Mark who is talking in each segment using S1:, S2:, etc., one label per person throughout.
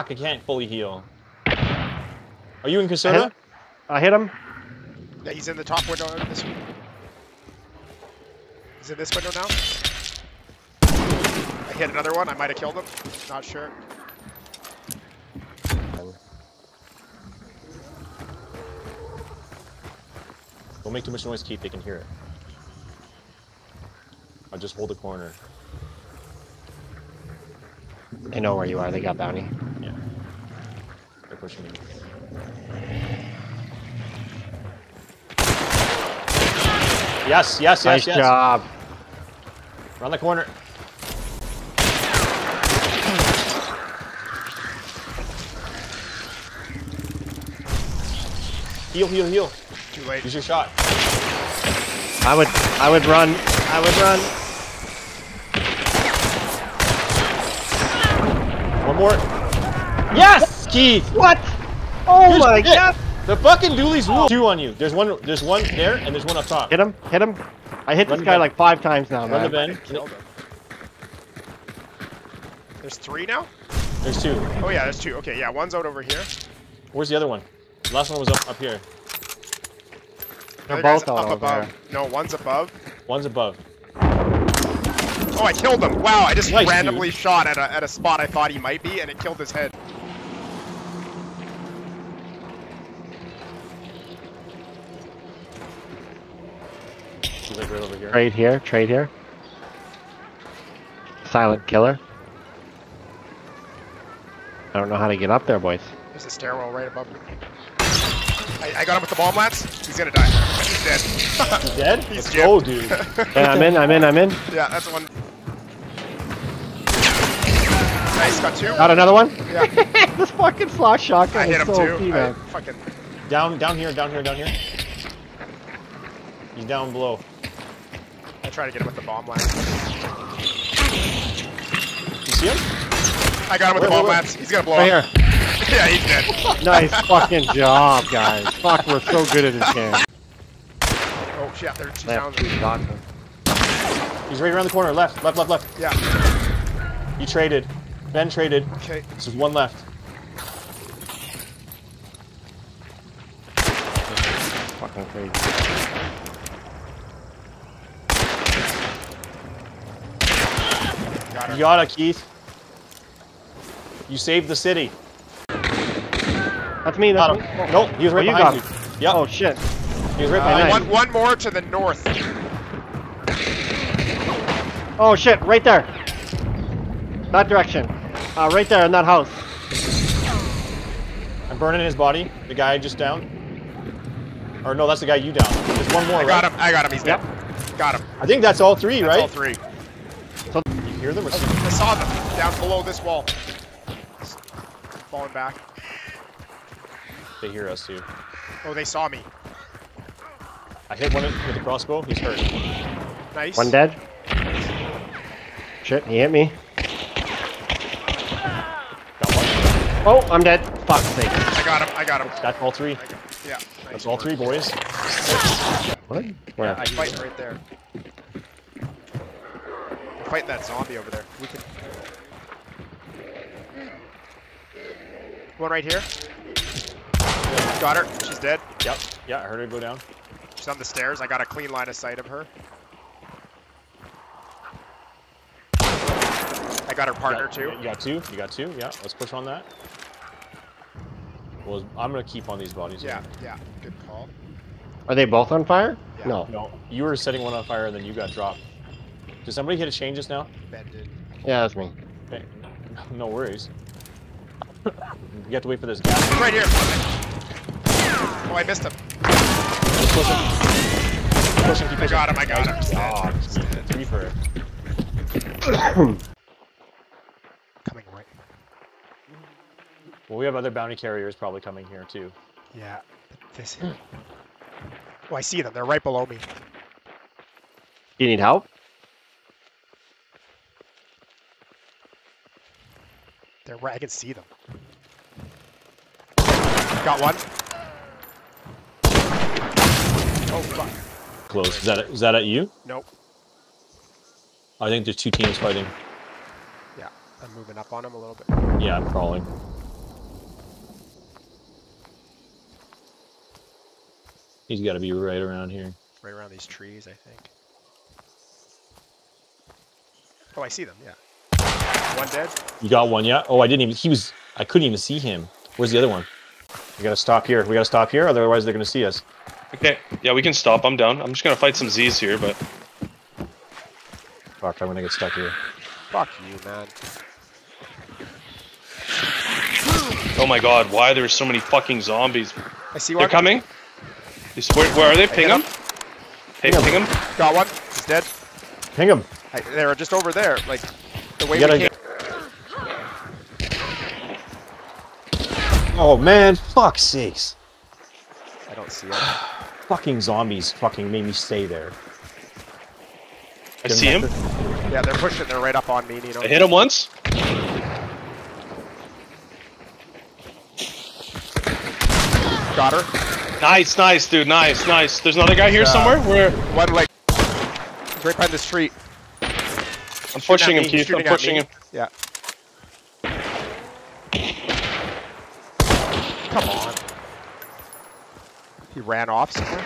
S1: I can't fully heal. Are you in
S2: I? I hit him.
S3: Yeah, he's in the top window. of This... He's in this window now. I hit another one. I might have killed him. Not sure.
S1: Don't make too much noise, Keith. They can hear it. I'll just hold the corner.
S2: They know where you are. They got bounty.
S1: Yeah. They're pushing me. Yes, yes, yes,
S2: nice
S1: yes.
S2: job.
S1: Around the corner. Heal, heal, heal.
S3: Too late.
S1: Use your shot.
S2: I would, I would run. I would run.
S1: One more. Yes, Keith.
S2: What? Oh
S1: Good
S2: my
S1: shit.
S2: god!
S1: The fucking Dooley's rule. Two on you. There's one. There's one there, and there's one up top.
S2: Hit him. Hit him. I hit
S1: Run
S2: this guy
S1: bend.
S2: like five times now,
S1: Run the
S2: man.
S1: bend.
S3: Killed him. There's three now?
S1: There's two.
S3: Oh yeah, there's two. Okay, yeah, one's out over here.
S1: Where's the other one? The last one was up up here.
S2: They're both all
S3: up
S2: over
S3: above.
S2: there.
S3: No, one's above.
S1: One's above.
S3: Oh, I killed him. Wow, I just
S1: Nice,
S3: randomly shot at a, at a spot I thought he might be, and it killed his head.
S1: He's like right over here.
S2: Trade here. Trade here. Silent killer. I don't know how to get up there, boys.
S3: There's a stairwell right above me. I, I got him with the bomb lance. He's gonna die. He's dead.
S1: He's dead?
S3: He's
S1: Let's
S3: gypped.
S1: go, dude.
S2: Okay, I'm in. I'm in. I'm in.
S3: yeah, that's the one. Nice, got two.
S2: Got another one.
S3: Yeah,
S2: this fucking slot shotgun
S3: I hit
S2: is
S3: him
S2: so
S3: too.
S2: OP,
S3: I fucking.
S1: Down, down here, down here, down here. He's down below.
S3: I try to get him with the bomb lance.
S1: You see him?
S3: I got him with the bomb
S1: where,
S3: lance. He's gonna blow
S2: Right
S3: up.
S2: here.
S3: Yeah, he's dead.
S2: Nice fucking job, guys. Fuck, we're so good at this game.
S3: Oh shit, there, she's
S2: They
S3: down.
S2: have two shots.
S1: He's right around the corner. Left, left, left, left.
S3: Yeah.
S1: He traded. Ben traded.
S3: Okay.
S1: This is one left.
S2: Fucking crazy.
S3: Got.
S1: You got it, Keith. You saved the city.
S2: That's me.
S1: Got
S2: That's
S1: him.
S2: me.
S1: Nope, he was right
S2: Oh, you
S1: behind
S2: got
S1: you. Yep,
S2: Oh shit.
S1: he was right
S3: Uh,
S1: behind
S3: one,
S1: you.
S3: one more to the north.
S2: Oh shit. Right there. That direction. Uh, right there in that house.
S1: I'm burning his body. The guy just down. Or no, that's the guy you down. There's one more.
S3: I got him. I got him. He's dead. Got him.
S1: I think that's all three,
S3: That's
S1: right?
S3: all three.
S1: You hear them or see
S3: I saw them down below this wall. Falling back.
S1: They hear us too.
S3: Oh, they saw me.
S1: I hit one with the crossbow. He's hurt.
S3: Nice.
S2: One dead. Shit, he hit me.
S1: Got one.
S2: Oh, I'm dead. Fuck's sake.
S3: I got him. I got him.
S1: That's all three.
S3: Yeah. Nice
S1: That's all
S3: work.
S1: three, boys.
S2: What?
S3: Yeah,
S2: Where?
S3: I'm fighting right there. I'm that zombie over there. We can. One right here. Got her. She's dead.
S1: Yep. Yeah, I heard her go down.
S3: She's on the stairs. I got a clean line of sight of her. I got her partner
S1: Got-
S3: too.
S1: You got two. You got two. Yeah. Let's push on that. Well, I'm gonna keep on these bodies.
S3: Yeah, yeah. Good call.
S2: Are they both on fire?
S3: Yeah.
S2: No.
S1: No, you were setting one on fire and then you got dropped. Did somebody hit a change just now?
S3: Ben did.
S2: Yeah, that's me.
S1: Okay. No worries. you have to wait for this guy.
S3: Right here. Oh, I missed him.
S1: Keep pushing. Keep pushing. Keep
S3: I
S1: pushing.
S3: got him. I got him. He's dead.
S1: Oh,
S3: He's dead.
S1: for it.
S3: Coming right.
S1: Well, we have other bounty carriers probably coming here too.
S3: Yeah. but This. Oh, I see them. They're right below me.
S2: Do you need help?
S3: They're right. I can see them. Got one. Oh fuck.
S1: Close. Is that is that at you?
S3: Nope.
S1: I think there's two teams fighting.
S3: Yeah, I'm moving up on them a little bit.
S1: Yeah, I'm crawling. He's got to be right around here.
S3: Right around these trees, I think. Oh, I see them, yeah. One dead.
S1: You got one, yeah? Oh, I didn't even. He was. I couldn't even see him. Where's the other one? We gotta stop here. We gotta stop here, otherwise they're gonna see us.
S4: Okay, yeah, we can stop. I'm down. I'm just gonna fight some Z's here, but
S1: Fuck, I'm gonna get stuck here.
S3: Fuck you, man.
S4: oh my god, why there's so many fucking zombies?
S3: I see
S4: They're coming. These- Where, where are they? Ping them.
S3: him.
S4: Hey,
S1: ping
S4: them.
S3: Got one. He's dead.
S1: Ping him.
S3: I, They're just over there. Like the way
S1: You
S3: we
S1: gotta
S3: came.
S1: Oh man, fuck sakes.
S3: I don't see it.
S1: Fucking zombies fucking made me stay there.
S4: I see him.
S3: Yeah, they're pushing. They're right up on me. You know.
S4: I hit him once.
S3: Got her.
S4: Nice, nice, dude. Nice, nice. There's another guy here
S3: Uh,
S4: somewhere. Where
S3: One like. Right behind the street.
S4: I'm pushing him,
S3: at me, he's
S4: Keith. I'm pushing him.
S3: Yeah. Come on. He ran off somewhere.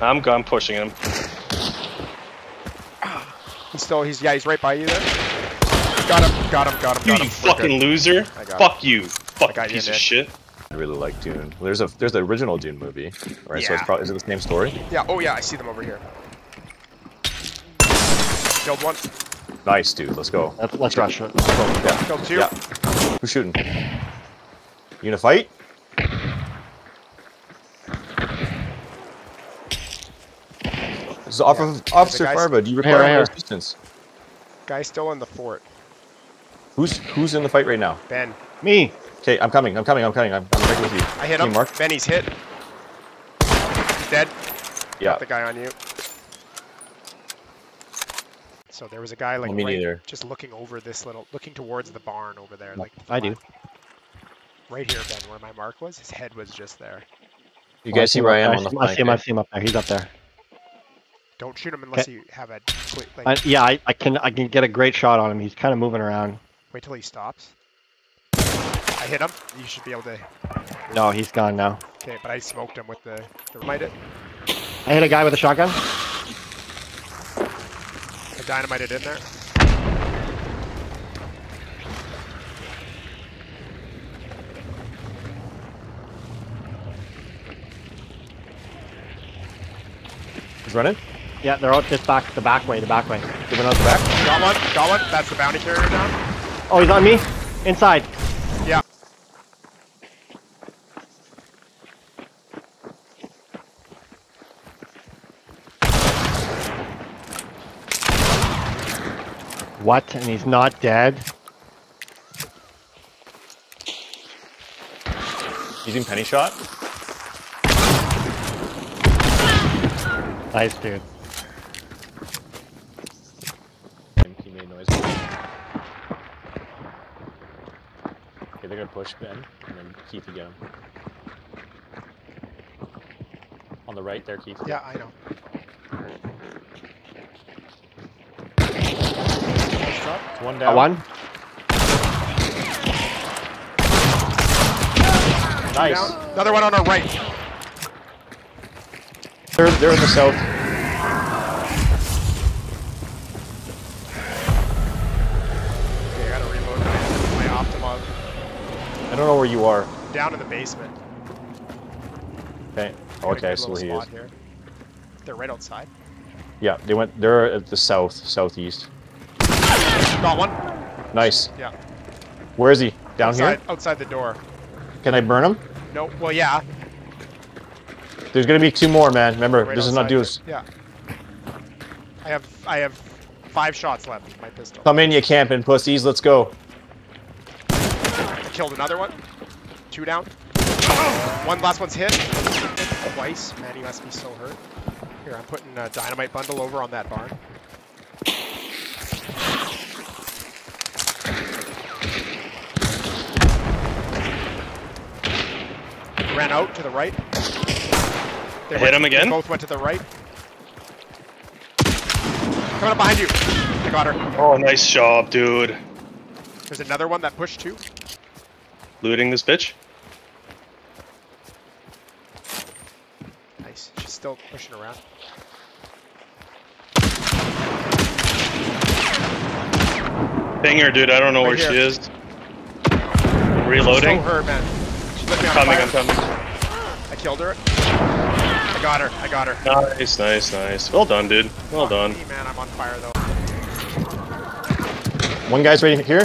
S4: I'm, I'm pushing him.
S3: He's still. He's yeah. He's right by you there. Got him. Got him. Got him.
S4: You,
S3: Got him.
S4: you
S3: We're
S4: fucking
S3: good.
S4: loser.
S3: I got
S4: Fuck you. Fuck
S3: you,
S4: piece of shit.
S1: I really like Dune. There's a there's the original Dune movie, right? So it's probably is it the same story?
S3: Yeah. Oh yeah. I see them over here. Killed one.
S1: Nice, dude. Let's go.
S2: Let's, let's rush it.
S1: Yeah.
S3: Killed two.
S1: Yeah. Who's shooting? You gonna fight? This is Officer,
S3: Yeah.
S1: Officer
S3: The guy's-
S1: Farva. Do you
S2: Here,
S1: require
S2: right
S1: assistance?
S3: Guy still in the fort.
S1: Who's who's in the fight right now?
S3: Ben.
S2: Me.
S1: Okay, I'm coming. I'm coming. I'm coming. I'm, I'm right with you.
S3: I hit
S1: Team
S3: him.
S1: Mark.
S3: Benny's hit. He's dead.
S1: Yeah.
S3: The guy on you. So there was a guy like
S1: Well, me
S3: right, just looking over this little, looking towards the barn over there, like the
S2: I do.
S3: Flat- Right here, Ben, where my mark was. His head was just there.
S1: You guys see where I am on the
S2: I see him. I see him up there. He's up there.
S3: Don't shoot him unless you have a quick. Like,
S2: I, yeah, I, I can I can get a great shot on him. He's kind of moving around.
S3: wait till he stops. I hit him. You should be able to.
S2: No, he's gone now.
S3: Okay, but I smoked him with the. the might it.
S2: I hit a guy with a shotgun.
S3: I dynamited in there.
S1: He's running.
S2: Yeah, they're out this back, the back way, the back way.
S1: Giving out the back.
S3: Got one. Got one. That's the bounty carrier down.
S2: Oh, he's on me. Inside.
S3: Yeah.
S2: What? And he's not dead.
S1: Using penny shot.
S2: Nice, dude.
S1: He made noise. Okay, they're gonna push Ben, and then Keith will get him. On the right there, Keith.
S3: Yeah, I know.
S1: One
S2: Got
S1: down.
S2: Uh, one.
S1: Nice.
S3: Down. Another one on our right.
S1: They're, they're in the south.
S3: Okay, I gotta reload my, my Optima.
S1: I don't know where you are.
S3: Down in the basement.
S1: Okay.
S3: A
S1: Okay, I see where he is.
S3: Here. They're right outside.
S1: Yeah, they went. They're at the south, southeast.
S3: Got one.
S1: Nice.
S3: Yeah.
S1: Where is he? Down
S3: outside,
S1: here?
S3: Outside the door.
S1: Can I burn him?
S3: No. Well, yeah.
S1: There's gonna be two more, man. Remember,
S3: Right
S1: this is not Deuce.
S3: Yeah. I have I have five shots left with my pistol.
S1: Come in, you camping pussies. Let's go.
S3: I killed another one. Two down. One last one's hit. Twice. Man, he must be so hurt. Here, I'm putting a dynamite bundle over on that barn. Ran out to the right. They
S4: hit him
S3: they
S4: again?
S3: Both went to the right. Coming up behind you. I got her.
S4: Oh, nice job, dude.
S3: There's another one that pushed too.
S4: Looting this bitch. Nice.
S3: She's still pushing around.
S4: Banger, dude. I don't know
S3: Right
S4: where
S3: here.
S4: she is. Reloading.
S3: her, man. She lit me
S4: Coming. I'm coming.
S3: I killed her. I got her. I got her.
S4: Nice, nice, nice. Well done, dude. Well
S3: Fuck
S4: done.
S3: me, man, I'm on fire though.
S1: One guy's right here.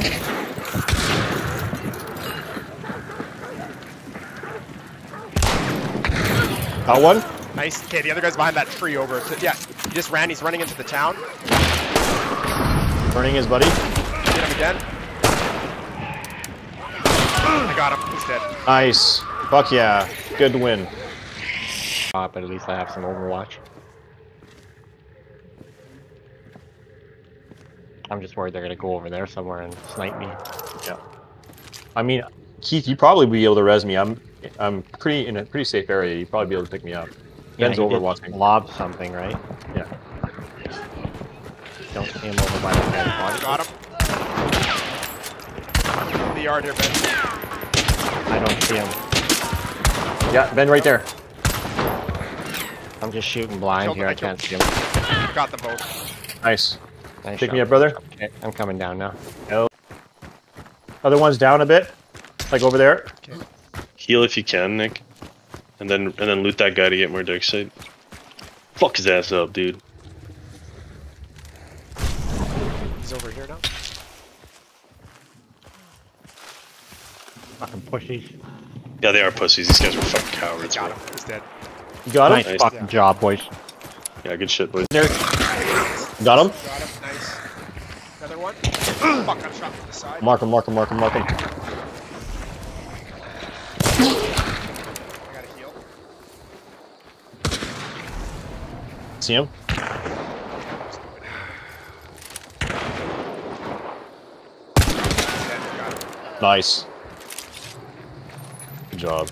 S1: Got one.
S3: Nice. Okay, the other guy's behind that tree over. To, yeah, he just ran. He's running into the town.
S1: Burning his buddy.
S3: Hit him again. I got him. He's dead.
S1: Nice. Fuck yeah. Good win.
S2: But at least I have some Overwatch. I'm just worried they're gonna go over there somewhere and snipe me.
S1: Yeah. I mean, Keith, you probably be able to res me. I'm, I'm pretty in a pretty safe area. You'd probably be able to pick me up. Ben's
S2: he
S1: over
S2: did
S1: watching.
S2: Lob something, right?
S1: Yeah.
S2: Don't see him over by the dead body.
S3: Got him. In the yard here, Ben.
S2: I don't see him.
S1: Yeah, Ben, right there.
S2: I'm just shooting blind
S3: Killed-
S2: here.
S3: I
S2: I can't see him.
S3: Got them both.
S1: Nice.
S2: Nice
S1: Pick me up, brother.
S2: Okay, I'm coming down now. No.
S1: Other one's down a bit, like over there.
S4: Heal if you can, Nick. And then and then loot that guy to get more dark sight. Fuck his ass up, dude.
S3: He's over here now.
S2: Fucking pussies.
S4: Yeah, they are pussies. These guys were fucking cowards.
S3: Got him. He's dead.
S1: You got him.
S2: Nice
S4: Nice.
S2: fucking job, boys.
S4: Yeah, good shit, boys.
S1: There. Got him.
S3: Got him. Nice. Another one. Fuck, got shot from the side.
S1: Mark him. Mark him. Mark him. Mark him.
S3: I gotta heal.
S1: See him?
S3: Dead. Got him.
S1: Nice. Good job.